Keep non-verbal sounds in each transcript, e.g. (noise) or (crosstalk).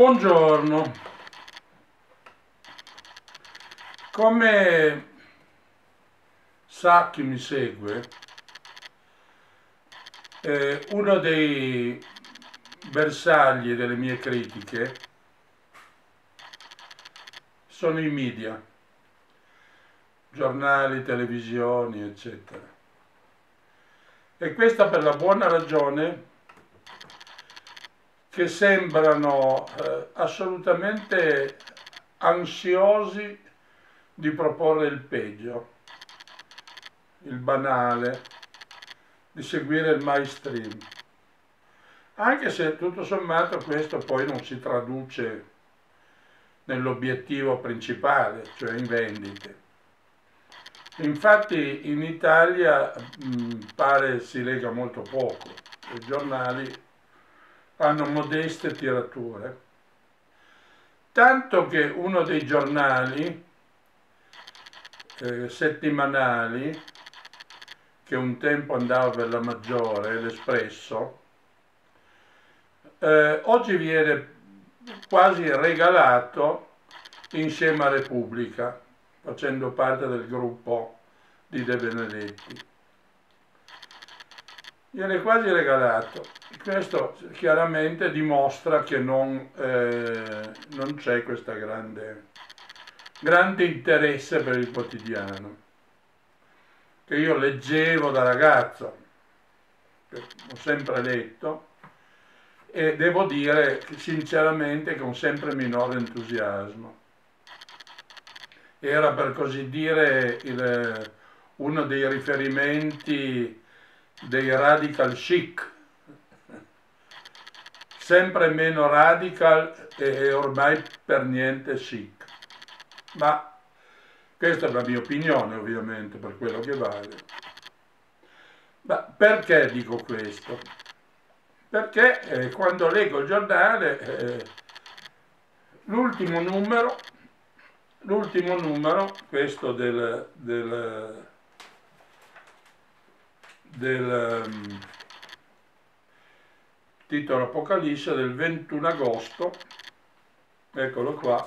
Buongiorno. Come sa chi mi segue, eh, uno dei bersagli delle mie critiche sono i media, giornali, televisioni, eccetera. E questa per la buona ragione che sembrano eh, assolutamente ansiosi di proporre il peggio, il banale, di seguire il mainstream. Anche se tutto sommato questo poi non si traduce nell'obiettivo principale, cioè in vendite. Infatti in Italia mh, pare si lega molto poco, i giornali hanno modeste tirature. Tanto che uno dei giornali eh, settimanali, che un tempo andava per la maggiore, l'Espresso, eh, oggi viene quasi regalato insieme a Repubblica, facendo parte del gruppo di De Benedetti. Viene quasi regalato questo chiaramente dimostra che non, eh, non c'è questo grande, grande interesse per il quotidiano, che io leggevo da ragazzo, ho sempre letto, e devo dire sinceramente con sempre minore entusiasmo. Era per così dire il, uno dei riferimenti dei radical chic sempre meno radical e ormai per niente chic. Ma questa è la mia opinione ovviamente per quello che vale. Ma perché dico questo? Perché eh, quando leggo il giornale, eh, l'ultimo numero, l'ultimo numero, questo del, del, del um, titolo Apocalisse del 21 agosto, eccolo qua,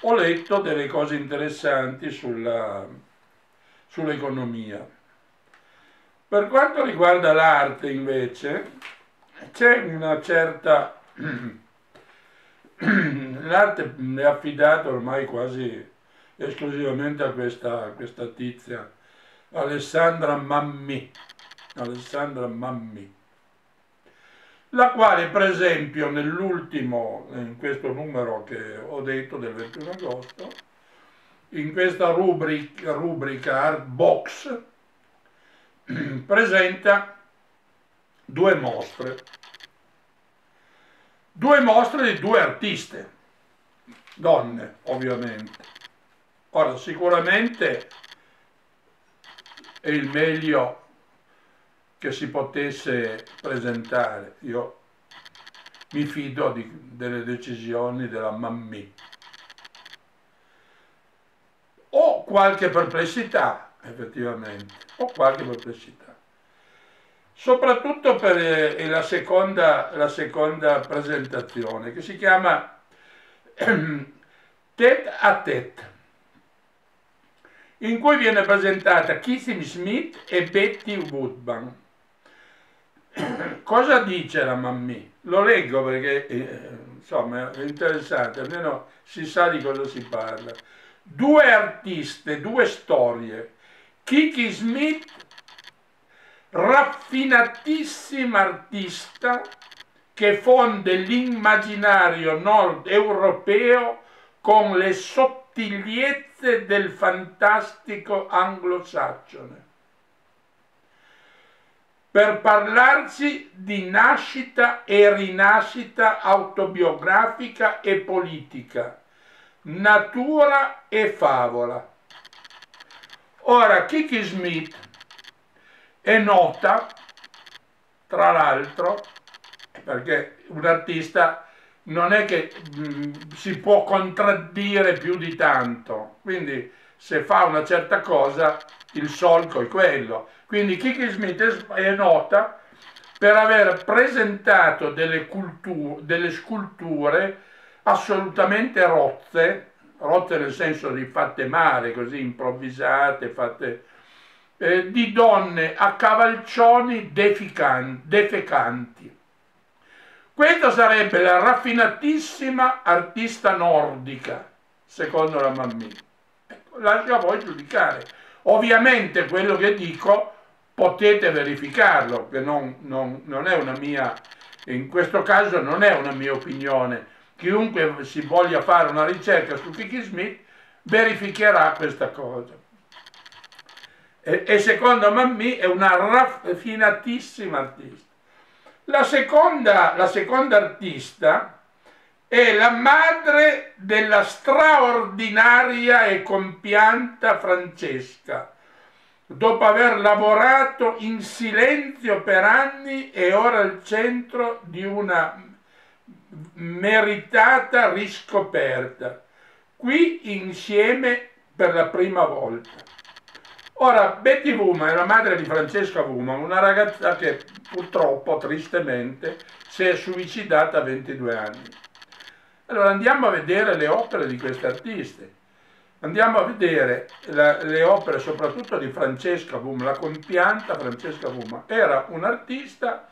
ho letto delle cose interessanti sulla, sull'economia. Per quanto riguarda l'arte invece, c'è una certa... (clears throat) l'arte è affidata ormai quasi esclusivamente a questa, a questa tizia Alessandra Mammi, Alessandra Mammi, la quale per esempio nell'ultimo, in questo numero che ho detto del 21 agosto, in questa rubrica, rubrica Art Box, (clears throat) presenta due mostre, due mostre di due artiste, donne ovviamente. Ora sicuramente è il meglio che si potesse presentare. Io mi fido di, delle decisioni della Mammi. Ho qualche perplessità, effettivamente, ho qualche perplessità. Soprattutto per eh, la, seconda, la seconda presentazione, che si chiama (clears throat) Tête a Tête in cui viene presentata Kissing Smith e Betty Woodburn. Cosa dice la mammi? Lo leggo perché eh, insomma è interessante, almeno si sa di cosa si parla. Due artiste, due storie. Kiki Smith, raffinatissima artista che fonde l'immaginario nord europeo con le sottolinee sottigliezze del fantastico anglosassone. Per parlarci di nascita e rinascita autobiografica e politica, natura e favola. Ora, Kiki Smith è nota, tra l'altro, perché un artista non è che mh, mm, si può contraddire più di tanto, quindi se fa una certa cosa il solco è quello. Quindi Kiki Smith è nota per aver presentato delle, delle sculture assolutamente rozze, rozze nel senso di fatte male, così improvvisate, fatte, eh, di donne a cavalcioni defecanti. Questa sarebbe la raffinatissima artista nordica, secondo la Mammì. Ecco, lascio voi giudicare. Ovviamente quello che dico potete verificarlo, che non, non, non è una mia, in questo caso non è una mia opinione. Chiunque si voglia fare una ricerca su Kiki Smith verificherà questa cosa. E, e secondo Mammì è una raffinatissima artista. La seconda, la seconda artista è la madre della straordinaria e compianta Francesca, dopo aver lavorato in silenzio per anni è ora al centro di una meritata riscoperta, qui insieme per la prima volta. Ora, Betty Woman è la madre di Francesca Woman, una ragazza che purtroppo, tristemente, si è suicidata a 22 anni. Allora andiamo a vedere le opere di queste artiste. Andiamo a vedere la, le opere soprattutto di Francesca Woman, la compianta Francesca Woman. Era un'artista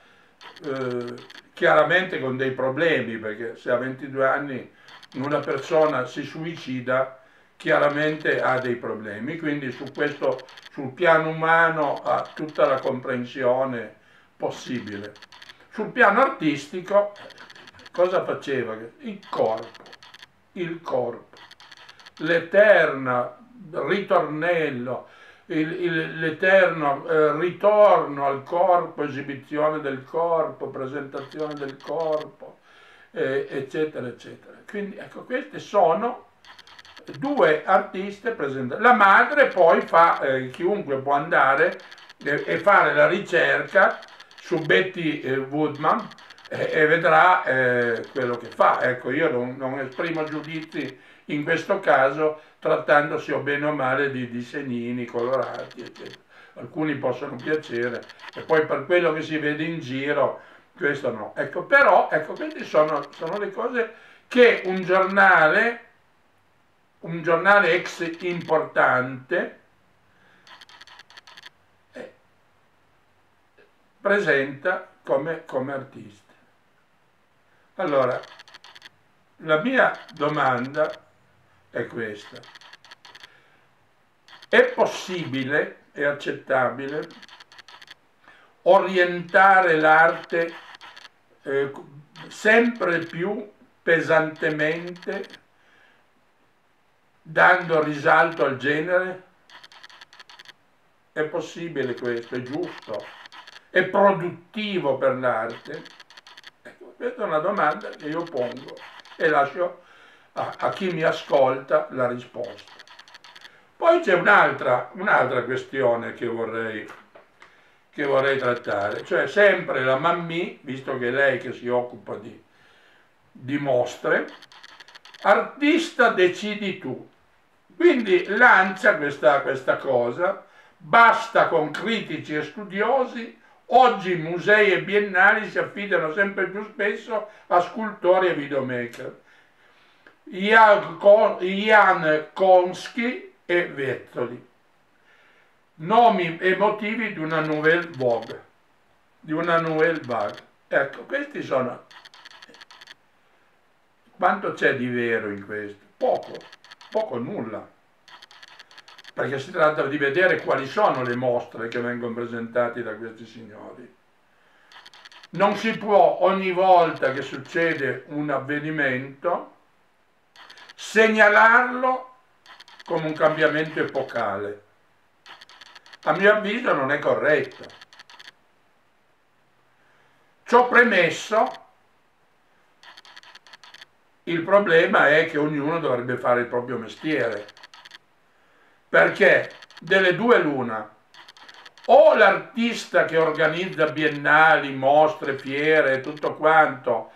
eh, chiaramente con dei problemi, perché se a 22 anni una persona si suicida, chiaramente ha dei problemi, quindi su questo, sul piano umano ha tutta la comprensione possibile. Sul piano artistico, cosa faceva? Il corpo, il corpo, l'eterno ritornello, l'eterno eh, ritorno al corpo, esibizione del corpo, presentazione del corpo, eh, eccetera, eccetera. Quindi ecco, queste sono due artiste presentate. La madre poi fa, eh, chiunque può andare eh, e fare la ricerca su Betty eh, Woodman eh, e vedrà eh, quello che fa. Ecco, io non, non, esprimo giudizi in questo caso trattandosi o bene o male di disegnini colorati, eccetera. Alcuni possono piacere e poi per quello che si vede in giro, questo no. Ecco, però, ecco, queste sono, sono le cose che un giornale un giornale ex importante eh, presenta come, come artista. Allora, la mia domanda è questa. È possibile, è accettabile, orientare l'arte eh, sempre più pesantemente dando risalto al genere? È possibile questo? È giusto? È produttivo per l'arte? Ecco, questa è una domanda che io pongo e lascio a, a chi mi ascolta la risposta. Poi c'è un'altra, un'altra questione che vorrei, che vorrei trattare, cioè sempre la Mammì, visto che è lei che si occupa di, di mostre, artista decidi tu. Quindi lancia questa, questa cosa, basta con critici e studiosi, oggi musei e biennali si affidano sempre più spesso a scultori e videomaker. Jan Konski e Vettoli. Nomi e motivi di una nouvelle vogue. Di una nouvelle vague. Ecco, questi sono... Quanto c'è di vero in questo? Poco poco o nulla, perché si tratta di vedere quali sono le mostre che vengono presentate da questi signori. Non si può ogni volta che succede un avvenimento segnalarlo come un cambiamento epocale. A mio avviso non è corretto. Ciò premesso, il problema è che ognuno dovrebbe fare il proprio mestiere. Perché delle due l'una, o l'artista che organizza biennali, mostre, fiere e tutto quanto,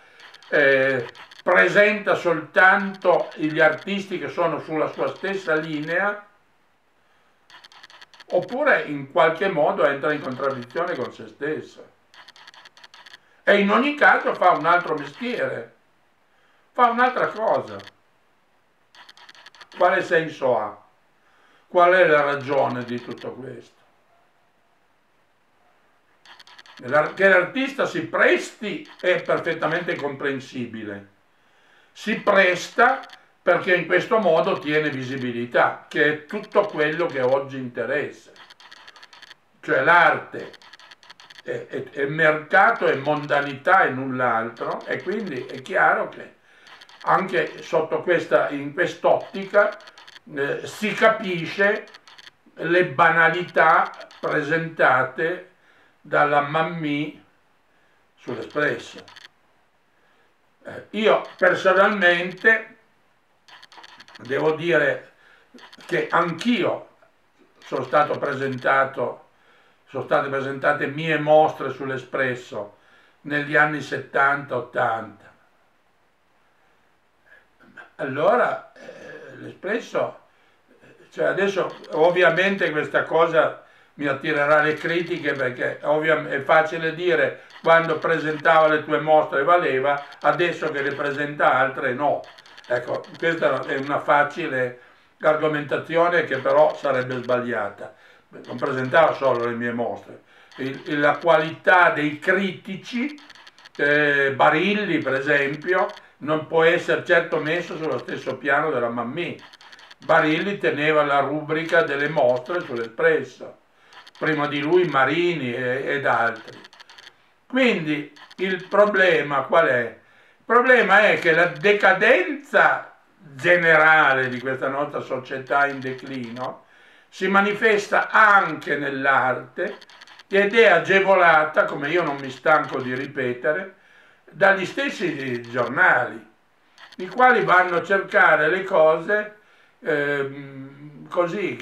eh, presenta soltanto gli artisti che sono sulla sua stessa linea, oppure in qualche modo entra in contraddizione con se stesso. e in ogni caso fa un altro mestiere, fa un'altra cosa. Quale senso ha? Qual è la ragione di tutto questo? Che l'artista si presti è perfettamente comprensibile. Si presta perché in questo modo tiene visibilità, che è tutto quello che oggi interessa. Cioè l'arte è, è, è mercato e mondanità e null'altro e quindi è chiaro che anche sotto questa, in quest'ottica eh, si capisce le banalità presentate dalla Mammì sull'Espresso. Eh, io personalmente devo dire che anch'io sono stato presentato, sono state presentate mie mostre sull'Espresso negli anni 70-80. Allora eh, l'Espresso, cioè adesso ovviamente questa cosa mi attirerà le critiche perché è facile dire quando presentava le tue mostre valeva, adesso che le presenta altre no. Ecco, questa è una facile argomentazione che però sarebbe sbagliata. Non presentava solo le mie mostre. La qualità dei critici, eh, Barilli per esempio, non può essere certo messo sullo stesso piano della Mammì. Barilli teneva la rubrica delle mostre sull'Espresso prima di lui Marini ed altri. Quindi il problema qual è? Il problema è che la decadenza generale di questa nostra società in declino si manifesta anche nell'arte ed è agevolata, come io non mi stanco di ripetere, dagli stessi giornali, i quali vanno a cercare le cose eh, così,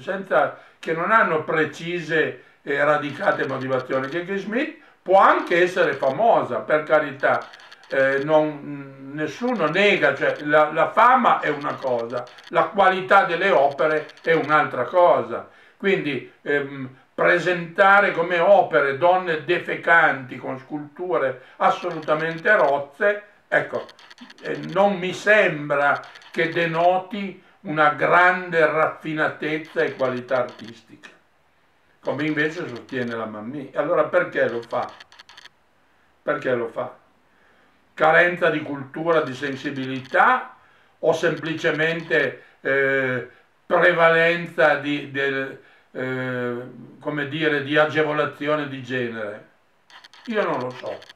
senza, che non hanno precise e radicate motivazioni. Che Smith può anche essere famosa, per carità, eh, non, nessuno nega, cioè la, la, fama è una cosa, la qualità delle opere è un'altra cosa. Quindi ehm, presentare come opere donne defecanti con sculture assolutamente rozze, ecco, eh, non mi sembra che denoti una grande raffinatezza e qualità artistica, come invece sostiene la Mammì. Allora perché lo fa? Perché lo fa? Carenza di cultura, di sensibilità o semplicemente eh, prevalenza di, del, eh, come dire, di agevolazione di genere? Io non lo so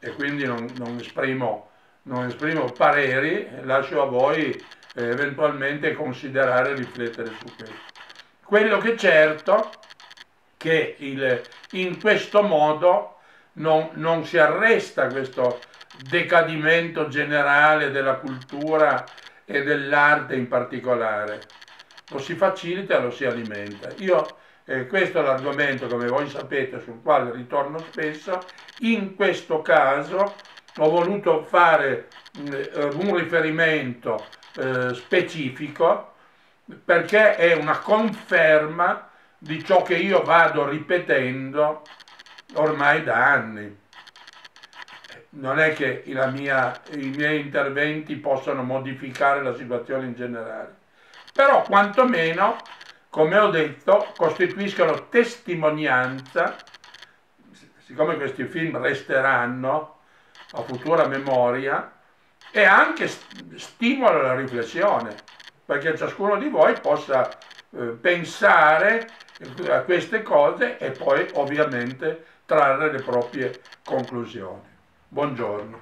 e quindi non, non, esprimo, non esprimo pareri, lascio a voi eventualmente considerare e riflettere su questo. Quello che è certo che il, in questo modo non, non si arresta questo decadimento generale della cultura e dell'arte in particolare, lo si facilita e lo si alimenta. Io, eh, questo è l'argomento, come voi sapete, sul quale ritorno spesso, in questo caso ho voluto fare eh, un riferimento eh, specifico perché è una conferma di ciò che io vado ripetendo ormai da anni. Non è che mia, i miei interventi possano modificare la situazione in generale, però quantomeno, come ho detto, costituiscono testimonianza, siccome questi film resteranno a futura memoria, e anche stimola la riflessione, perché ciascuno di voi possa eh, pensare a queste cose e poi ovviamente trarre le proprie conclusioni. Buongiorno.